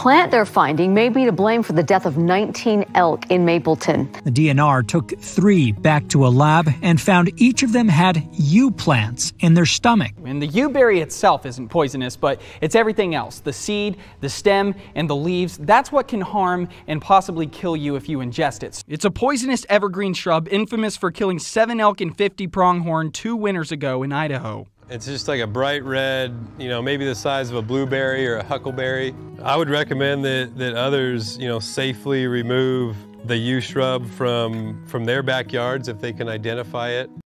plant they're finding may be to blame for the death of 19 elk in Mapleton. The DNR took three back to a lab and found each of them had yew plants in their stomach. And the yew berry itself isn't poisonous, but it's everything else the seed, the stem, and the leaves. That's what can harm and possibly kill you if you ingest it. It's a poisonous evergreen shrub infamous for killing seven elk and 50 pronghorn two winters ago in Idaho. It's just like a bright red, you know, maybe the size of a blueberry or a huckleberry. I would recommend that, that others, you know, safely remove the yew shrub from, from their backyards if they can identify it.